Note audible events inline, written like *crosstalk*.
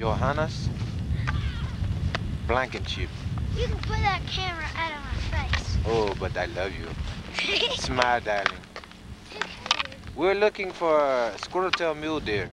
Johannes Blankenship. You can put that camera out of my face. Oh, but I love you. *laughs* Smile, darling. We're looking for squirrel tail mule deer.